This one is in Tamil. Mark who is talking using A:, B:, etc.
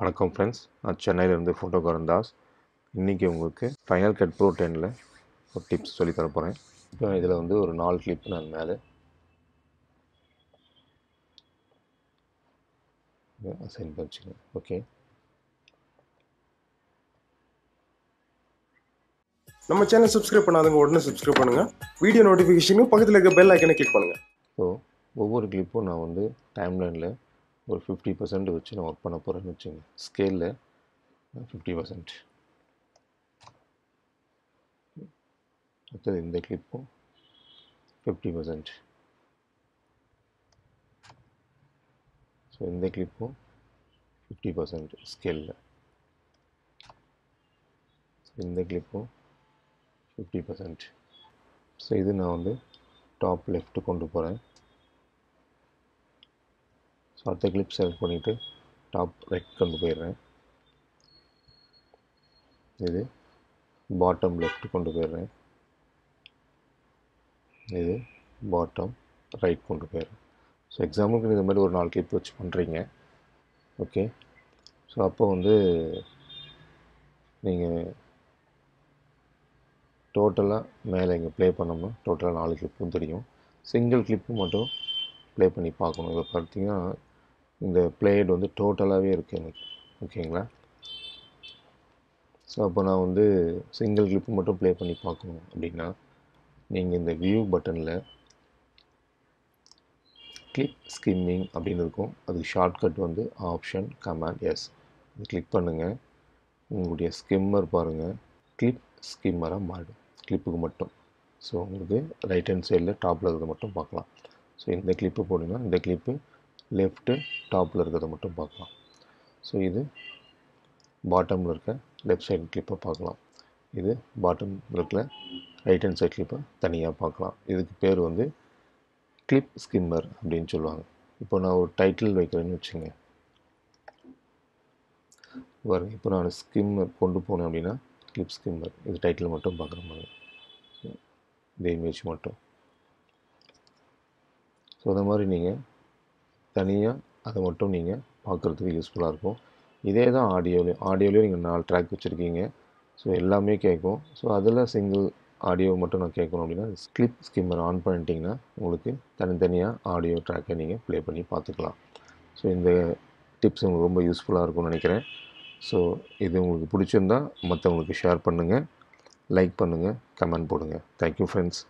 A: வணக்கம் ஃப்ரெண்ட்ஸ் நான் சென்னையிலேருந்து ஃபோட்டோகாரன் தாஸ். இன்றைக்கி உங்களுக்கு ஃபைனல் கட் ப்ரோ டெனில் ஒரு டிப்ஸ் சொல்லி தர போகிறேன் இப்போ இதில் வந்து ஒரு நாலு கிளிப் நான் மேலே. அசைன் பண்ணிச்சுங்க. ஓகே
B: நம்ம சேனல் சப்ஸ்கிரைப் பண்ணாதவங்க உடனே சப்ஸ்கிரைப் பண்ணுங்க. வீடியோ நோட்டிஃபிகேஷனுக்கு பக்கத்தில் இருக்க பெல் ஐக்கனை கிளிக் பண்ணுங்க.
A: ஸோ ஒவ்வொரு கிளிப்பும் நான் வந்து டைம்லைனில் ஒரு ஃபிஃப்டி பர்சன்ட் வச்சு நான் ஒர்க் பண்ண போகிறேன்னு வச்சுங்க. ஸ்கேலில் ஃபிஃப்டி பர்சன்ட் அடுத்தது இந்த கிளிப்பும் ஃபிஃப்டி பர்சன்ட் ஸோ இந்த கிளிப்பும் ஃபிஃப்டி பர்சன்ட் ஸ்கேலில் இந்த கிளிப்பும் ஃபிஃப்டி பர்சன்ட் ஸோ இது நான் வந்து டாப் லெஃப்ட் கொண்டு போகிறேன் ஸோ அடுத்த கிளிப் செலக்ட் பண்ணிவிட்டு டாப் ரைட் கொண்டு போயிடுறேன். இது பாட்டம் லெஃப்ட் கொண்டு போயிடுறேன். இது பாட்டம் ரைட் கொண்டு போயிடுறேன். ஸோ எக்ஸாம்பிளுக்கு இந்த மாதிரி ஒரு நாலு கிளிப் வச்சு பண்ணுறீங்க ஓகே ஸோ அப்போ வந்து நீங்கள் டோட்டலாக மேலே இங்கே ப்ளே பண்ணோம்னா டோட்டலாக நாலு கிளிப்பும் தெரியும். சிங்கிள் கிளிப்பு மட்டும் ப்ளே பண்ணி பார்க்கணும். இதை பார்த்தீங்கன்னா இந்த பிளேட் வந்து டோட்டலாகவே இருக்குது எனக்கு. ஓகேங்களா ஸோ அப்போ நான் வந்து சிங்கிள் கிளிப்பு மட்டும் ப்ளே பண்ணி பார்க்கணும் அப்படின்னா நீங்கள் இந்த வியூ பட்டனில் கிளிப் ஸ்கிம்மிங் அப்படின்னு இருக்கும். அதுக்கு ஷார்ட்கட் வந்து ஆப்ஷன் கமாண்ட் எஸ் இது கிளிக் பண்ணுங்கள் உங்களுடைய ஸ்கிம்மர் பாருங்கள் கிளிப் ஸ்கிம்மராக மாறிடும் கிளிப்புக்கு மட்டும். ஸோ உங்களுக்கு ரைட் ஹேண்ட் சைடில் டாப்பில் இருக்கிறத மட்டும் பார்க்கலாம். ஸோ இந்த கிளிப்பு போட்டிங்கன்னா இந்த கிளிப்பு லெஃப்ட்டு டாப்பில் இருக்கிறத மட்டும் பார்க்கலாம். ஸோ இது பாட்டமில் இருக்க லெஃப்ட் சைடு கிளிப்பை பார்க்கலாம். இது பாட்டம் இருக்கிற ரைட் ஹேண்ட் சைட் கிளிப்பை தனியாக பார்க்கலாம். இதுக்கு பேர் வந்து கிளிப் ஸ்கிம்மர் அப்படின்னு சொல்லுவாங்க. இப்போ நான் ஒரு டைட்டில் வைக்கிறேன்னு வச்சுங்க பாருங்க இப்போ நான் ஸ்கிம்மர் கொண்டு போனேன் அப்படின்னா கிளிப் ஸ்கிம்மர் இது டைட்டில் மட்டும் பார்க்குற மாதிரி. இந்த இமேஜ் மட்டும். ஸோ அந்த மாதிரி நீங்கள் தனியாக அதை மட்டும் நீங்கள் பார்க்குறதுக்கு யூஸ்ஃபுல்லாக இருக்கும். இதே தான் ஆடியோலையும் ஆடியோலையும் நீங்கள் நாலு ட்ராக் வச்சுருக்கீங்க. ஸோ எல்லாமே கேட்கும். ஸோ அதில் சிங்கிள் ஆடியோ மட்டும் நான் கேட்கணும் அப்படின்னா ஸ்கிளிப் ஸ்கிம்மர் ஆன் பண்ணிட்டீங்கன்னா உங்களுக்கு தனித்தனியாக ஆடியோ ட்ராக்கை நீங்கள் ப்ளே பண்ணி பார்த்துக்கலாம் ஸோ இந்த டிப்ஸ் உங்களுக்கு ரொம்ப யூஸ்ஃபுல்லாக இருக்கும்னு நினைக்கிறேன். ஸோ இது உங்களுக்கு பிடிச்சிருந்தா மற்றவங்களுக்கு ஷேர் பண்ணுங்கள் லைக் பண்ணுங்கள் கமெண்ட் போடுங்க. Thank you friends